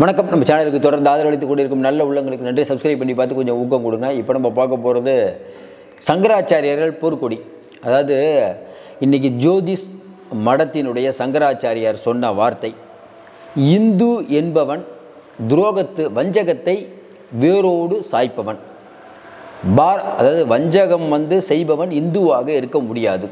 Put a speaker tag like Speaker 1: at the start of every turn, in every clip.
Speaker 1: வணக்கம். நம்ம சேனலுக்கு தொடர்ந்து ஆதரவளித்து கொண்டிருக்கும் நல்ல உள்ளங்களுக்கு நன்றி. சப்ஸ்கிரைப் பண்ணி பார்த்து கொஞ்சம் ஊக்கம் கொடுங்க. இப்போ நம்ம பார்க்க போகிறது சங்கராச்சாரியர்கள் போர்க்கொடி அதாவது இன்றைக்கி ஜோதிஷ் மடத்தினுடைய சங்கராச்சாரியார் சொன்ன வார்த்தை இந்து என்பவன் துரோகத்து வஞ்சகத்தை வேரோடு சாய்ப்பவன். பார் அதாவது வஞ்சகம் வந்து செய்பவன் இந்துவாக இருக்க முடியாது.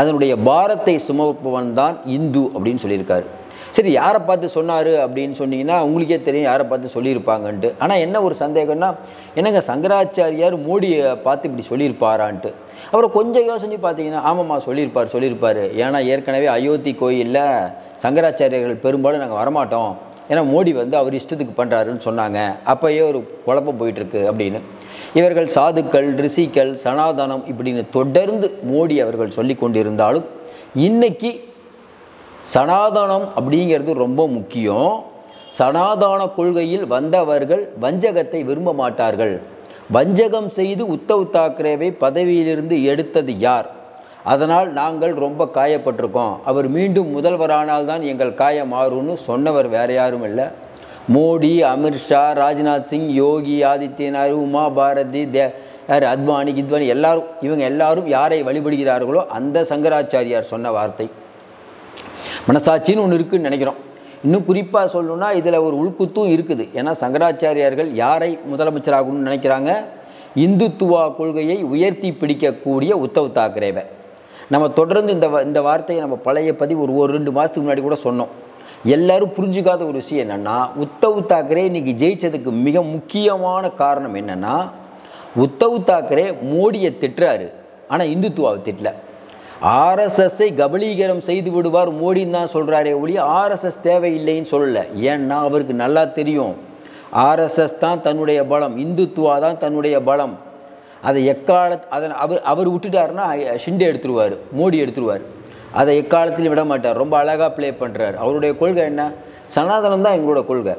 Speaker 1: அதனுடைய பாரத்தை சுமப்பவன் தான் இந்து அப்படின்னு சொல்லியிருக்காரு. சரி யாரை பார்த்து சொன்னார் அப்படின்னு சொன்னீங்கன்னா உங்களுக்கே தெரியும் யாரை பார்த்து சொல்லியிருப்பாங்கன்ட்டு. ஆனால் என்ன ஒரு சந்தேகம்னா என்னங்க சங்கராச்சாரியார் மோடியை பார்த்து இப்படி சொல்லியிருப்பாரான்ட்டு. அப்புறம் கொஞ்சம் யோசனை பார்த்தீங்கன்னா ஆமாம்மா சொல்லியிருப்பார் சொல்லியிருப்பார். ஏன்னா ஏற்கனவே அயோத்தி கோயிலில் சங்கராச்சாரியர்கள் பெரும்பாலும் நாங்கள் வரமாட்டோம். ஏன்னா மோடி வந்து அவர் இஷ்டத்துக்கு பண்ணுறாருன்னு சொன்னாங்க. அப்போயே ஒரு குழப்பம் போயிட்டுருக்கு அப்படின்னு. இவர்கள் சாதுக்கள் ரிஷிகள் சனாதனம் இப்படின்னு தொடர்ந்து மோடி அவர்கள் சொல்லி கொண்டிருந்தாலும் இன்னைக்கு சனாதனம் அப்படிங்கிறது ரொம்ப முக்கியம். சனாதன கொள்கையில் வந்தவர்கள் வஞ்சகத்தை விரும்ப மாட்டார்கள். வஞ்சகம் செய்து உத்தவ் தாக்கரேவை பதவியிலிருந்து எடுத்தது யார்? அதனால் நாங்கள் ரொம்ப காயப்பட்டிருக்கோம். அவர் மீண்டும் முதல்வரானால் தான் எங்கள் காயம் மாறும்னு சொன்னவர் வேற யாரும் இல்லை. மோடி அமித்ஷா ராஜ்நாத் சிங் யோகி ஆதித்யநாத் உமா பாரதி தே யார் அத்வானி கித்வானி எல்லாரும் இவங்க எல்லாரும் யாரை வழிபடுகிறார்களோ அந்த சங்கராச்சாரியார் சொன்ன வார்த்தை. மனசாட்சின்னு ஒன்று இருக்குன்னு நினைக்கிறோம். இன்னும் குறிப்பாக சொல்லணும்னா இதில் ஒரு உள்குத்தும் இருக்குது. ஏன்னா சங்கராச்சாரியார்கள் யாரை முதலமைச்சராகணும்னு நினைக்கிறாங்க? இந்துத்துவா கொள்கையை உயர்த்தி பிடிக்கக்கூடிய உத்தவ் தாக்கரேவை. நம்ம தொடர்ந்து இந்த வ- இந்த வார்த்தையை நம்ம பழைய பதிவு ஒரு ஒரு ரெண்டு மாதத்துக்கு முன்னாடி கூட சொன்னோம். எல்லாரும் புரிஞ்சுக்காத ஒரு விஷயம் என்னென்னா உத்தவ் தாக்கரே இன்றைக்கி ஜெயிச்சதுக்கு மிக முக்கியமான காரணம் என்னென்னா உத்தவ் தாக்கரே மோடியை திட்டுறாரு. ஆனால் இந்துத்துவாவை திட்டல. ஆர்எஸ்எஸ்ஸை கபலீகரம் செய்து விடுவார் மோடின்னு தான் சொல்கிறாரே ஒழிய ஆர்எஸ்எஸ் தேவையில்லைன்னு சொல்லலை. ஏன்னா அவருக்கு நல்லா தெரியும். ஆர்எஸ்எஸ் தான் தன்னுடைய பலம். இந்துத்துவா தான் தன்னுடைய பலம். அதை எக்கால அதை அவர் அவர் விட்டுட்டாருன்னா ஷிண்டே எடுத்துருவார். மோடி எடுத்துருவார். அதை எக்காலத்திலையும் விட மாட்டார். ரொம்ப அழகாக ப்ளே பண்ணுறாரு அவருடைய கொள்கை என்ன? சனாதனம் தான் எங்களோட கொள்கை.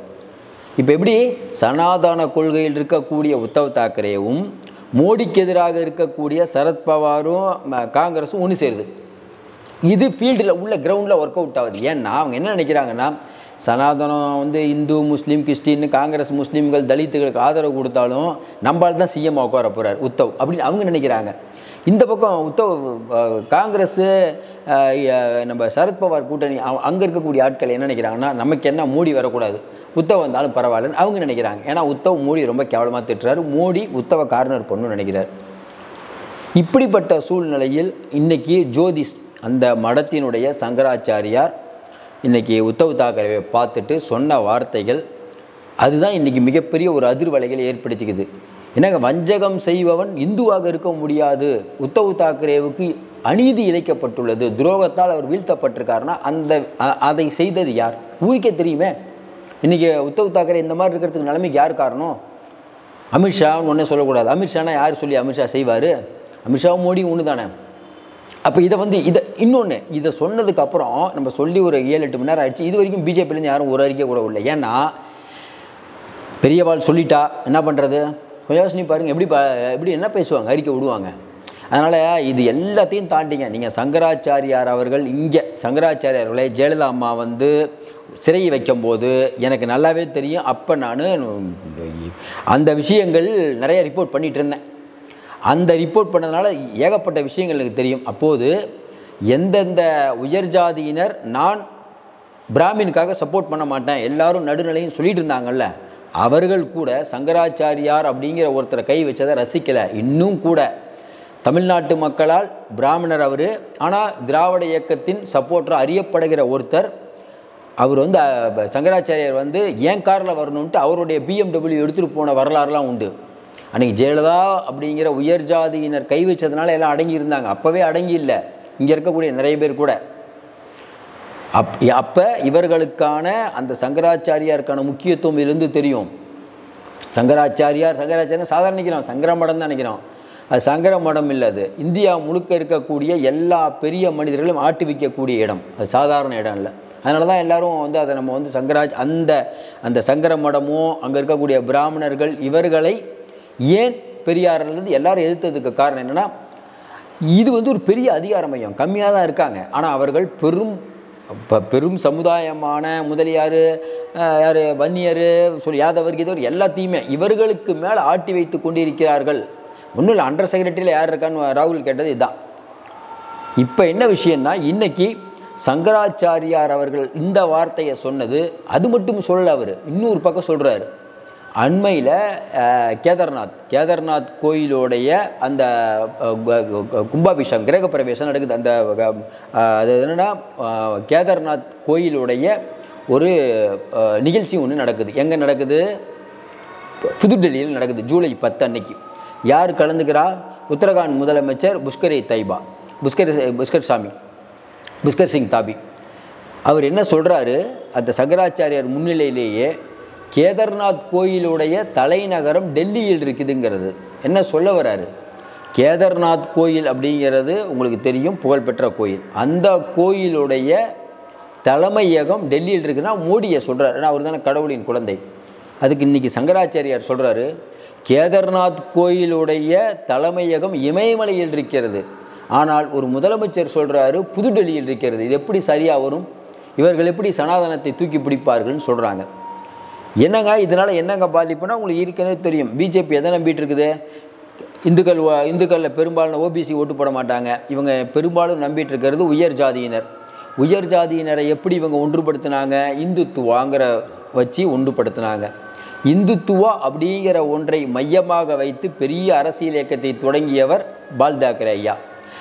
Speaker 1: இப்போ எப்படி? சனாதன கொள்கையில் இருக்கக்கூடிய உத்தவ் தாக்கரேவும் மோடிக்கு எதிராக இருக்கக்கூடிய சரத்பவாரும் ம- காங்கிரஸும் ஒன்று சேருது. இது ஃபீல்டில் உள்ள கிரவுண்டில் ஒர்க் அவுட் ஆகுது. ஏன்னா அவங்க என்ன நினைக்கிறாங்கன்னா சனாதனம் வந்து இந்து முஸ்லீம் கிறிஸ்டின் காங்கிரஸ் முஸ்லீம்கள் தலித்துகளுக்கு ஆதரவு கொடுத்தாலும் நம்மளால் தான் சிஎம் உட்கார போகிறார் உத்தவ் அப்படின்னு அவங்க நினைக்கிறாங்க. இந்த பக்கம் உத்தவ் காங்கிரஸ்ஸு நம்ம சரத்பவார் கூட்டணி அங்கே இருக்கக்கூடிய ஆட்கள் என்ன நினைக்கிறாங்கன்னா நமக்கு என்ன மோடி வரக்கூடாது. உத்தவ் வந்தாலும் பரவாயில்லன்னு அவங்க நினைக்கிறாங்க. ஏன்னா உத்தவ் மோடி ரொம்ப கேவலமாக திட்டுறாரு. மோடி உத்தவ கார்னர் பொண்ணு நினைக்கிறார். இப்படிப்பட்ட சூழ்நிலையில் இன்றைக்கி ஜோதிஷ் அந்த மடத்தினுடைய சங்கராச்சாரியார் இன்றைக்கி உத்தவ் தாக்கரேவை பார்த்துட்டு சொன்ன வார்த்தைகள் அதுதான் இன்றைக்கி மிகப்பெரிய ஒரு அதிர்வலைகளை ஏற்படுத்திக்குது. என்னங்க வஞ்சகம் செய்பவன் இந்துவாக இருக்க முடியாது. உத்தவ் தாக்கரேவுக்கு அநீதி இழைக்கப்பட்டுள்ளது. துரோகத்தால் அவர் வீழ்த்தப்பட்டிருக்காருன்னா அந்த அதை செய்தது யார்? ஊருக்கே தெரியுமே. இன்றைக்கி உத்தவ் தாக்கரே இந்த மாதிரி இருக்கிறதுக்கு நிலைமைக்கு யார் காரணம்? அமித்ஷான்னு ஒன்றே சொல்லக்கூடாது. அமித்ஷானா யார் சொல்லி அமித்ஷா செய்வார்? அமித்ஷாவும் மோடியும் ஒன்று தானே. அப்போ இதை வந்து இதை இன்னொன்று இதை சொன்னதுக்கு அப்புறம் நம்ம சொல்லி ஒரு ஏழு எட்டு மணி நேரம் ஆயிடுச்சு. இது வரைக்கும் பிஜேபிலேருந்து யாரும் ஒரு அறிக்கை கூட இல்லை ஏன்னா பெரியவாள் சொல்லிட்டா என்ன பண்ணுறது கொஞ்சம் யோசனை பாருங்க. எப்படி எப்படி என்ன பேசுவாங்க? அறிக்கை விடுவாங்க. அதனால் இது எல்லாத்தையும் தாண்டிங்க. நீங்கள் சங்கராச்சாரியார் அவர்கள் இங்கே சங்கராச்சாரியார் அவர்களே ஜெயலலிதா அம்மா வந்து சிறை வைக்கும்போது எனக்கு நல்லாவே தெரியும். அப்போ நான் அந்த விஷயங்கள் நிறைய ரிப்போர்ட் பண்ணிகிட்டு இருந்தேன். அந்த ரிப்போர்ட் பண்ணதுனால ஏகப்பட்ட விஷயங்கள் எனக்கு தெரியும். அப்போது எந்தெந்த உயர் ஜாதியினர் நான் பிராமினுக்காக சப்போர்ட் பண்ண மாட்டேன். எல்லாரும் நடுநிலையும் சொல்லிட்டு இருந்தாங்கல்ல. அவர்கள் கூட சங்கராச்சாரியார் அப்படிங்கிற ஒருத்தரை கை வச்சதை ரசிக்கலை. இன்னும் கூட. தமிழ்நாட்டு மக்களால் பிராமணர் அவர். ஆனால் திராவிட இயக்கத்தின் சப்போர்ட்டர் அறியப்படுகிற ஒருத்தர். அவர் வந்து சங்கராச்சாரியார் வந்து ஏன் காரில் வரணுன்ட்டு அவருடைய பிஎம்டபிள்யூ எடுத்துகிட்டு போன வரலாறுலாம் உண்டு. அன்றைக்கி ஜெயலலிதா அப்படிங்கிற உயர் ஜாதியினர் கை வச்சதுனால எல்லாம் அடங்கி இருந்தாங்க. அப்போவே அடங்கி இல்லை. இங்கே இருக்கக்கூடிய நிறைய பேர் கூட. அப் அப்போ இவர்களுக்கான அந்த சங்கராச்சாரியாருக்கான முக்கியத்துவம் இருந்து தெரியும். சங்கராச்சாரியார் சங்கராச்சாரியார் சாதாரண நினைக்கிறோம். சங்கர மடம் தான் நினைக்கிறோம். அது சங்கர மடம் இல்லை அது. இந்தியா முழுக்க இருக்கக்கூடிய எல்லா பெரிய மனிதர்களையும் ஆட்டுவிக்கக்கூடிய இடம். அது சாதாரண இடம் இல்லை. அதனால தான் எல்லோரும் வந்து அதை நம்ம வந்து சங்கராஜ் அந்த அந்த சங்கர மடமும் அங்கே இருக்கக்கூடிய பிராமணர்கள் இவர்களை ஏன் பெரியார்லேருந்து எல்லாரும் எதிர்த்ததுக்கு காரணம் என்னென்னா இது வந்து ஒரு பெரிய அதிகார மையம். கம்மியாக தான் இருக்காங்க. ஆனால் அவர்கள் பெரும் இப்போ பெரும் சமுதாயமான முதலியார் யார் வன்னியர் சொல் யாதவர் கீதவர் எல்லாத்தையுமே இவர்களுக்கு மேலே ஆட்டி வைத்து கொண்டிருக்கிறார்கள். ஒன்றும் இல்லை அண்டர் செக்ரட்டரியில் யார் இருக்கான்னு ராகுல் கேட்டது இதுதான் இப்போ என்ன விஷயம்னா இன்றைக்கி சங்கராச்சாரியார் அவர்கள் இந்த வார்த்தையை சொன்னது அது மட்டும் சொல்லலை அவர் இன்னொரு பக்கம் சொல்கிறாரு அண்மையில் கேதார்நாத் கேதார்நாத் கோயிலோடைய அந்த அஹ், கும்பாபிஷேகம் கிரக பிரவேசம் நடக்குது. அந்த அது என்னென்னா கேதார்நாத் கோயிலுடைய ஒரு நிகழ்ச்சி ஒன்று நடக்குது. எங்கே நடக்குது? புதுடெல்லியில் நடக்குது ஜூலை பத்து அன்னைக்கு. யார் கலந்துக்கிறா? உத்தரகாண்ட் முதலமைச்சர் புஷ்கரி தைபா புஷ்கர் புஷ்கர் சாமி புஷ்கர் சிங் தாபி. அவர் என்ன சொல்கிறாரு அந்த சங்கராச்சாரியார் முன்னிலையிலேயே கேதார்நாத் கோயிலுடைய தலைநகரம் டெல்லியில் இருக்குதுங்கிறது. என்ன சொல்ல வராரு? கேதார்நாத் கோயில் அப்படிங்கிறது உங்களுக்கு தெரியும் புகழ்பெற்ற கோயில். அந்த கோயிலுடைய தலைமையகம் டெல்லியில் இருக்குன்னா மோடியை சொல்கிறார் ஏன்னா அவர் தானே கடவுளின் குழந்தை. அதுக்கு இன்றைக்கி சங்கராச்சாரியார் சொல்கிறாரு கேதார்நாத் கோயிலுடைய தலைமையகம் இமயமலையில் இருக்கிறது. ஆனால் ஒரு முதலமைச்சர் சொல்கிறாரு புதுடெல்லியில் இருக்கிறது. இது எப்படி சரியாக வரும்? இவர்கள் எப்படி சனாதனத்தை தூக்கி பிடிப்பார்கள்னு சொல்கிறாங்க என்னங்க? இதனால் என்னங்க பாதிப்புனா உங்களுக்கு ஏற்கனவே தெரியும். பிஜேபி எதை நம்பிட்டு இருக்குது இந்துக்கள் இந்துக்களில் பெரும்பாலும் ஓபிசி ஓட்டு போட மாட்டாங்க. இவங்க பெரும்பாலும் நம்பிட்டு இருக்கிறது உயர் ஜாதியினர். உயர் ஜாதியினரை எப்படி இவங்க ஒன்றுபடுத்தினாங்க? இந்துத்துவாங்கிற வச்சு ஒன்றுபடுத்தினாங்க. இந்துத்துவா அப்படிங்கிற ஒன்றை மையமாக வைத்து பெரிய அரசியல் இயக்கத்தை தொடங்கியவர் பால் தாக்கரே ஐயா.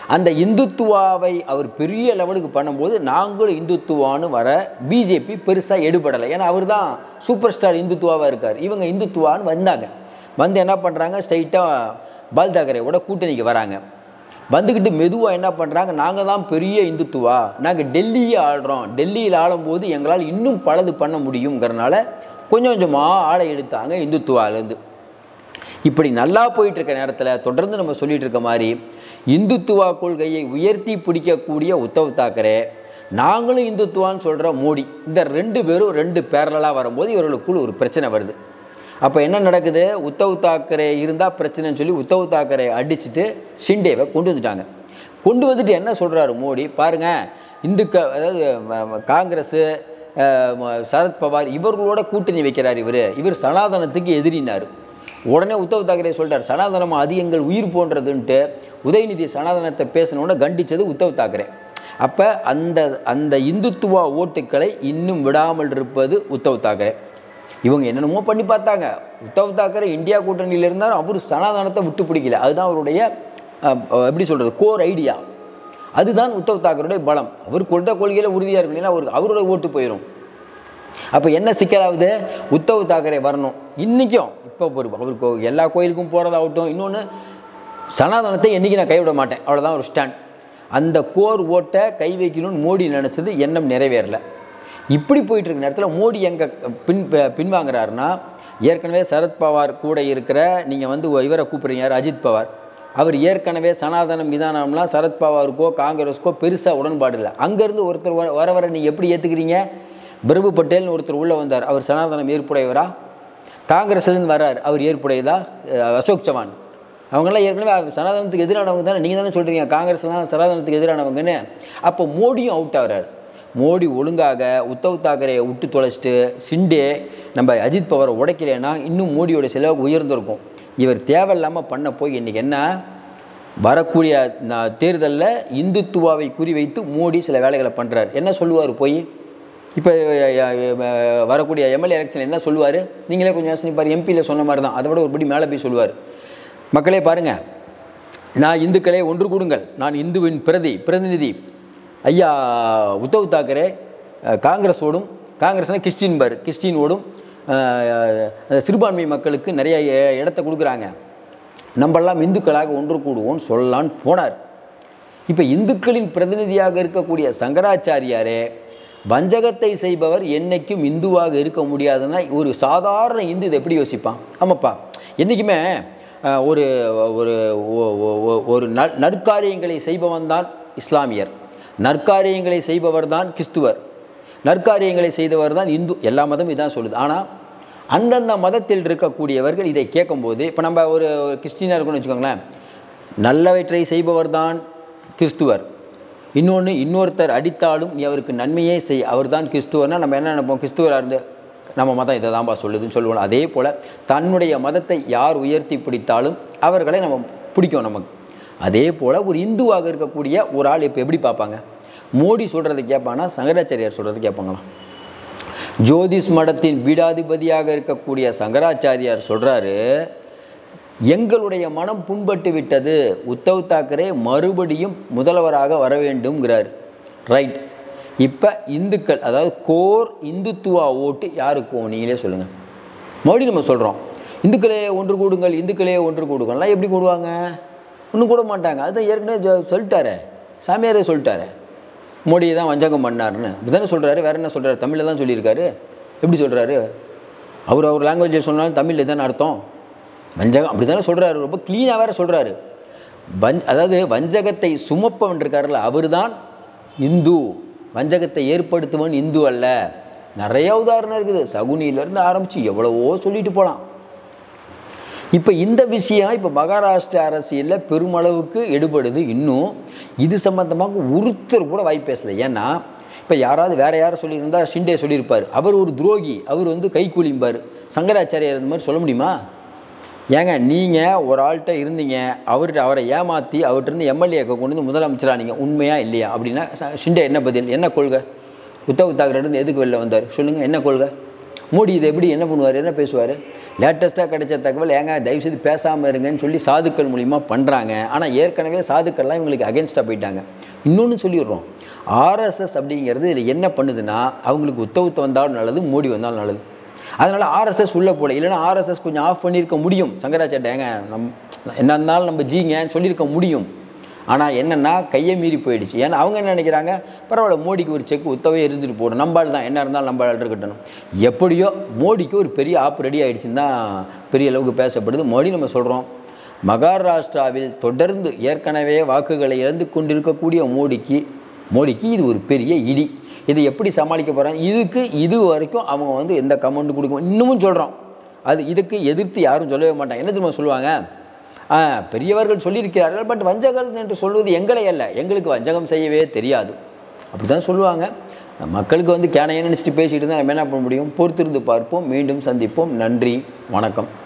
Speaker 1: அந்த இந்துத்துவாவை அவர் பெரிய லெவலுக்கு பண்ணும்போது நாங்களும் இந்துத்துவான்னு வர பிஜேபி பெருசாக எடுபடலை. ஏன்னா அவர் தான் சூப்பர் ஸ்டார் இந்துத்துவாவாக இருக்கார். இவங்க இந்துத்துவான்னு வந்தாங்க. வந்து என்ன பண்ணுறாங்க ஸ்ட்ரைட்டாக பால் தாக்கரேவோட கூட்டணிக்கு வராங்க. வந்துக்கிட்டு மெதுவாக என்ன பண்ணுறாங்க நாங்கள் தான் பெரிய இந்துத்துவா. நாங்கள் டெல்லியை ஆள்றோம். டெல்லியில் ஆளும்போது எங்களால் இன்னும் பலது பண்ண முடியுங்கிறனால கொஞ்சம் கொஞ்சமாக ஆளை எடுத்தாங்க இந்துத்துவாலேருந்து இப்படி நல்லா போயிட்டு இருக்க நேரத்தில் தொடர்ந்து நம்ம சொல்லிட்டு இருக்க மாதிரி இந்துத்துவா கொள்கையை உயர்த்தி பிடிக்கக்கூடிய உத்தவ் தாக்கரே நாங்களும் இந்துத்துவான்னு சொல்கிற மோடி இந்த ரெண்டு பேரும் ரெண்டு பேரலாக வரும்போது இவர்களுக்குள் ஒரு பிரச்சனை வருது. அப்போ என்ன நடக்குது? உத்தவ் தாக்கரே இருந்தால் பிரச்சனைன்னு சொல்லி உத்தவ் தாக்கரே அடிச்சுட்டு ஷிண்டேவை கொண்டு வந்துட்டாங்க. கொண்டு வந்துட்டு என்ன சொல்கிறாரு மோடி? பாருங்க இந்துக்க அதாவது காங்கிரஸ்ஸு காங்கிரஸு சரத்பவார் இவர்களோட கூட்டணி வைக்கிறார் இவர். இவர் சனாதனத்துக்கு எதிரினார். உடனே உத்தவ் தாக்கரே சொல்லிட்டார் சனாதனம் அது எங்கள் உயிர் போன்றதுன்ட்டு உதயநிதி சனாதனத்தை பேசினோடனே கண்டித்தது உத்தவ் தாக்கரே. அப்போ அந்த அந்த இந்துத்துவா ஓட்டுக்களை இன்னும் விடாமல் இருப்பது உத்தவ் தாக்கரே. இவங்க என்னென்னமோ பண்ணி பார்த்தாங்க. உத்தவ் தாக்கரே இந்தியா கூட்டணியில் இருந்தாலும் அவர் சனாதனத்தை விட்டு பிடிக்கல. அதுதான் அவருடைய எப்படி சொல்கிறது கோர் ஐடியா அதுதான் உத்தவ் தாக்கருடைய பலம். அவர் கொண்ட கொள்கையில் உறுதியாக இருக்கும் இல்லைன்னா அவர் அவரோட ஓட்டு போயிடும் அப்போ என்ன சிக்கலாவது உத்தவ் தாக்கரே வரணும். இன்றைக்கும் இப்போ ஒரு அவருக்கு எல்லா கோயிலுக்கும் போகிறதாகட்டும் இன்னொன்று சனாதனத்தை என்றைக்கு நான் கைவிட மாட்டேன். அவ்வளோதான் ஒரு ஸ்டாண்ட் அந்த கோர் ஓட்டை கை வைக்கணும்னு மோடி நினச்சது எண்ணம் நிறைவேறல. இப்படி போயிட்டுருக்க நேரத்தில் மோடி எங்கே பின் பின்வாங்குறாருன்னா ஏற்கனவே சரத்பவார் கூட இருக்கிற நீங்கள் வந்து இவரை கூப்பிட்றீங்க யார்? அஜித் பவார். அவர் ஏற்கனவே சனாதனம் விதானம்லாம் சரத்பவாருக்கோ காங்கிரஸுக்கோ பெருசாக உடன்பாடு இல்லை. அங்கேருந்து ஒருத்தர் வர வர நீங்கள் எப்படி ஏற்றுக்கிறீங்க பிரபு பட்டேல்னு ஒருத்தர் உள்ளே வந்தார். அவர் சனாதனம் ஏற்புடையவரா காங்கிரஸ்லேருந்து வர்றார். அவர் ஏற்புடையதா? அசோக் சவான். அவங்கெல்லாம் ஏற்கனவே சனாதனத்துக்கு எதிரானவங்க தானே. நீங்கள் தானே சொல்கிறீங்க காங்கிரஸ்லாம் சனாதனத்துக்கு எதிரானவங்கன்னு. அப்போ மோடியும் அவுட் ஆகிறார். மோடி ஒழுங்காக உத்தவ் தாக்கரையை விட்டு தொலைச்சிட்டு சிண்டே நம்ம அஜித் பவரை உடைக்கலைன்னா இன்னும் மோடியோட செலவு உயர்ந்திருக்கும். இவர் தேவையில்லாமல் பண்ண போய் இன்றைக்கி என்ன? வரக்கூடிய தேர்தலில் இந்துத்துவாவை குறிவைத்து மோடி சில வேலைகளை பண்ணுறார் என்ன சொல்லுவார் போய்? இப்போ வரக்கூடிய எம்எல்ஏ எலெக்ஷன் என்ன சொல்லுவார்? நீங்களே கொஞ்சம் யோசனைப்பார் எம்பியில் சொன்ன மாதிரி தான். அதை விட ஒருபடி மேலே போய் சொல்லுவார். மக்களே பாருங்கள் நான் இந்துக்களே ஒன்று கூடுங்கள். நான் இந்துவின் பிரதி பிரதிநிதி ஐயா உத்தவ் தாக்கரே காங்கிரஸோடும் காங்கிரஸ்னால் கிறிஸ்டின் பார் கிறிஸ்டினோடும் சிறுபான்மை மக்களுக்கு நிறைய இடத்த கொடுக்குறாங்க. நம்மெல்லாம் இந்துக்களாக ஒன்று கூடுவோம்னு சொல்லலான்னு போனார். இப்போ இந்துக்களின் பிரதிநிதியாக இருக்கக்கூடிய சங்கராச்சாரியாரே வஞ்சகத்தை செய்பவர் என்றைக்கும் இந்துவாக இருக்க முடியாதுன்னா ஒரு சாதாரண இந்து இதை எப்படி யோசிப்பான்? ஆமாப்பா. என்றைக்குமே ஒரு ஒரு ஒ- ஒரு நற்காரியங்களை செய்பவன் தான் இஸ்லாமியர். நற்காரியங்களை செய்பவர் தான் கிறிஸ்துவர். நற்காரியங்களை செய்தவர் தான் இந்து. எல்லா மதமும் இதான் சொல்லுது. ஆனால் அந்தந்த மதத்தில் இருக்கக்கூடியவர்கள் இதை கேட்கும்போது இப்போ நம்ம ஒரு கிறிஸ்டினாக இருக்கணும்னு வச்சுக்கோங்களேன். நல்லவற்றை செய்பவர் தான் கிறிஸ்துவர். இன்னொன்று இன்னொருத்தர் அடித்தாலும் நீ அவருக்கு நன்மையே செய். அவர் தான் கிறிஸ்துவர்னா நம்ம என்ன நினைப்போம்? கிறிஸ்துவராக இருந்து நம்ம மதம் இதை தான்ப்பா சொல்லுதுன்னு சொல்லுவோம். அதே போல் தன்னுடைய மதத்தை யார் உயர்த்தி பிடித்தாலும் அவர்களை நம்ம பிடிக்கும் நமக்கு. அதே போல் ஒரு இந்துவாக இருக்கக்கூடிய ஒரு ஆள் இப்போ எப்படி பார்ப்பாங்க? மோடி சொல்கிறத கேட்பானா சங்கராச்சாரியார் சொல்கிறது கேட்பாங்களாம் ஜோதிஷ் மடத்தின் பீடாதிபதியாக இருக்கக்கூடிய சங்கராச்சாரியார் சொல்கிறாரு எங்களுடைய மனம் புண்பட்டு விட்டது. உத்தவ் தாக்கரே மறுபடியும் முதல்வராக வர வேண்டும்ங்கிறார். ரைட். இப்போ இந்துக்கள் அதாவது கோர் இந்துத்துவா ஓட்டு யாருக்கு நீங்களே சொல்லுங்கள் மறுபடியும் நம்ம சொல்கிறோம் இந்துக்களே ஒன்று கூடுங்கள் இந்துக்களே ஒன்று கூடுங்கள்லாம் எப்படி கூடுவாங்க? ஒன்றும் கூட மாட்டாங்க. அதுதான் ஏற்கனவே சொல்லிட்டாரே. சாமியாரே சொல்லிட்டாரே. மோடியை தான் வஞ்சகம் பண்ணாருன்னு. இப்படிதானே சொல்கிறாரு வேறு என்ன சொல்கிறாரு தமிழில் தான் சொல்லியிருக்காரு. எப்படி சொல்கிறாரு அவர் அவர் லாங்குவேஜில் சொன்னாலும் தமிழில் தானே அர்த்தம்? வஞ்சகம் அப்படி தானே சொல்கிறாரு ரொம்ப க்ளீனாக வேறு சொல்கிறாரு வஞ் அதாவது வஞ்சகத்தை சுமப்பவன் இருக்கார்ல அவர் தான் இந்து. வஞ்சகத்தை ஏற்படுத்துவன் இந்து அல்ல. நிறைய உதாரணம் இருக்குது. சகுனியிலேருந்து ஆரம்பித்து எவ்வளவோ சொல்லிட்டு போகலாம் இப்போ இந்த விஷயம் இப்போ மகாராஷ்டிரா அரசியலில் பெருமளவுக்கு எடுபடுது. இன்னும் இது சம்மந்தமாக ஒருத்தர் கூட வாய் பேசலை. ஏன்னா இப்போ யாராவது வேறு யாரும் சொல்லியிருந்தா ஷிண்டே சொல்லியிருப்பார். அவர் ஒரு துரோகி. அவர் வந்து கைக்கூலிம்பார் சங்கராச்சாரியார் இந்த மாதிரி சொல்ல முடியுமா? ஏங்க நீங்கள் ஒரு ஆள்கிட்ட இருந்தீங்க அவர்கிட்ட அவரை ஏமாற்றி அவர்கிட்ட எம்எல்ஏக்கு கொண்டு வந்து முதலமைச்சரானீங்க உண்மையா இல்லையா? அப்படின்னா ஷிண்டே என்ன பதில்? என்ன கொள்கை? உத்தவ் தாக்கரேருந்து எதுக்கு வெளில வந்தார்? சொல்லுங்கள் என்ன கொள்கை? மோடி இதை எப்படி என்ன பண்ணுவார்? என்ன பேசுவார்? லேட்டஸ்ட்டாக கிடைச்ச தகவல் ஏங்க தயவுசெய்து பேசாமல் இருங்கன்னு சொல்லி சாதுக்கள் மூலிமா பண்ணுறாங்க ஆனால் ஏற்கனவே சாதுக்கள்லாம் இவங்களுக்கு அகேன்ஸ்டாக போயிட்டாங்க. இன்னொன்று சொல்லிடுறோம். ஆர்எஸ்எஸ் அப்படிங்கிறது இதில் என்ன பண்ணுதுன்னா அவங்களுக்கு உத்தவத்து வந்தாலும் நல்லது மோடி வந்தாலும் நல்லது. அதனால் ஆர்எஸ்எஸ் உள்ளே போல. இல்லைன்னா ஆர்எஸ்எஸ் கொஞ்சம் ஆஃப் பண்ணியிருக்க முடியும். சங்கராச்சாரியா ஏங்க நம் என்ன இருந்தாலும் நம்ம ஜீங்கன்னு சொல்லியிருக்க முடியும். ஆனால் என்னென்னா கையை மீறி போயிடுச்சு. ஏன்னா அவங்க என்ன நினைக்கிறாங்க? பரவாயில்ல மோடிக்கு ஒரு செக் உத்தவே இருந்துட்டு போடும் நம்பால் தான். என்ன இருந்தாலும் நம்மளால் இருக்கட்டும். எப்படியோ மோடிக்கு ஒரு பெரிய ஆப் ரெடி ஆயிடுச்சுன்னு தான் பெரிய அளவுக்கு பேசப்படுது. மோடி நம்ம சொல்கிறோம் மகாராஷ்டிராவில் தொடர்ந்து ஏற்கனவே வாக்குகளை இழந்து கொண்டிருக்கக்கூடிய மோடிக்கு மோடிக்கு இது ஒரு பெரிய இடி. இதை எப்படி சமாளிக்க போகிறாங்க இதுக்கு இது வரைக்கும் அவங்க வந்து எந்த கமெண்ட் கொடுக்க இன்னமும் சொல்கிறோம் அது இதுக்கு எதிர்த்து யாரும் சொல்லவே மாட்டாங்க. என்ன திரும்ப சொல்லுவாங்க? பெரியவர்கள் சொல்லியிருக்கிறார்கள் பட் வஞ்சகம் என்று சொல்வது எங்களை அல்ல. எங்களுக்கு வஞ்சகம் செய்யவே தெரியாது. அப்படி தான் சொல்லுவாங்க. மக்களுக்கு வந்து கேனையே நினச்சிட்டு பேசிகிட்டு இருந்தால் நம்ம என்ன பண்ண முடியும்? பொறுத்திருந்து பார்ப்போம். மீண்டும் சந்திப்போம். நன்றி. வணக்கம்.